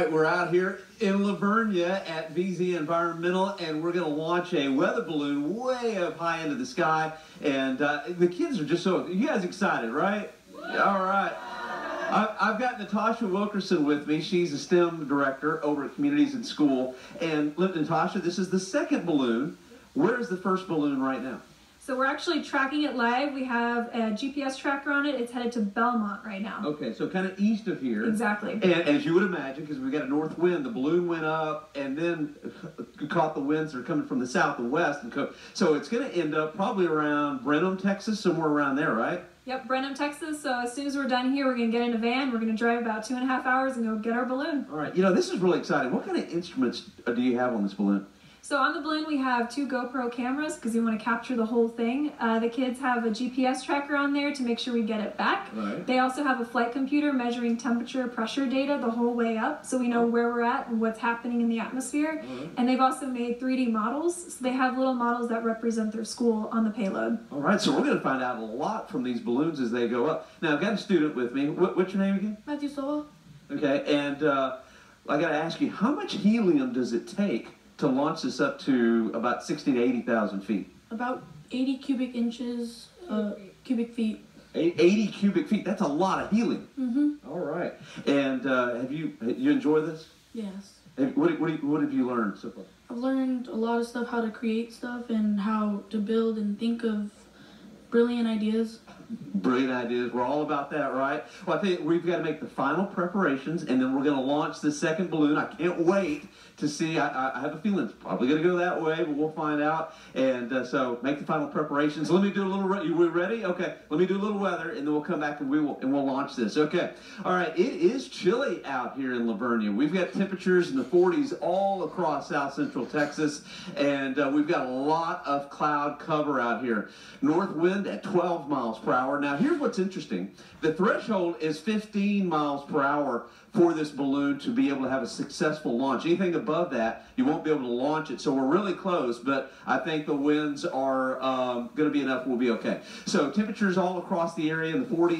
right, we're out here in La Vernia at VZ Environmental, and we're going to launch a weather balloon way up high into the sky. And uh, the kids are just so, you guys excited, right? All right. I've got Natasha Wilkerson with me. She's a STEM director over at Communities in School. And Natasha, this is the second balloon. Where is the first balloon right now? So we're actually tracking it live. We have a GPS tracker on it. It's headed to Belmont right now. Okay, so kind of east of here. Exactly. And as you would imagine, because we got a north wind, the balloon went up and then caught the winds that are coming from the south and west. And co- so it's going to end up probably around Brenham, Texas, somewhere around there, right? Yep, Brenham, Texas. So as soon as we're done here, we're gonna get in a van. We're gonna drive about two and a half hours and go get our balloon. All right. You know, this is really exciting. What kind of instruments uh, do you have on this balloon? So on the balloon, we have two GoPro cameras because we want to capture the whole thing. Uh, the kids have a GPS tracker on there to make sure we get it back. Right. They also have a flight computer measuring temperature, pressure data the whole way up, so we know where we're at and what's happening in the atmosphere. Alright. And they've also made 3D models. So they have little models that represent their school on the payload. All right. So we're going to find out a lot from these balloons as they go up. Now, I've got a student with me. What, what's your name again? Matthew Sova, Okay. And uh, I got to ask you, how much helium does it take to launch this up to about 60 to 80,000 feet? about 80 cubic inches, uh, cubic feet. 80 cubic feet. That's a lot of helium. Mm-hmm. All right. And uh, have you you enjoy this? Yes. Have, what, what, what have you learned so far? I've learned a lot of stuff, how to create stuff and how to build and think of brilliant ideas. Brilliant ideas. We're all about that, right? Well, I think we've got to make the final preparations, and then we're going to launch the second balloon. I can't wait to see. I, I- have a feeling it's probably going to go that way, but we'll find out. And uh, so, make the final preparations. Let me do a little. Re- you we ready? Okay. Let me do a little weather, and then we'll come back and we will and we'll launch this. Okay. All right. It is chilly out here in La Vernia. We've got temperatures in the 40s all across South Central Texas, and uh, we've got a lot of cloud cover out here. North wind at 12 miles per hour. Now, here's what's interesting: the threshold is 15 miles per hour for this balloon to be able to have a successful launch. Anything above that, you won't be able to launch it. So we're really close, but I think the winds are um, going to be enough. We'll be okay. So temperatures all across the area in the 40s.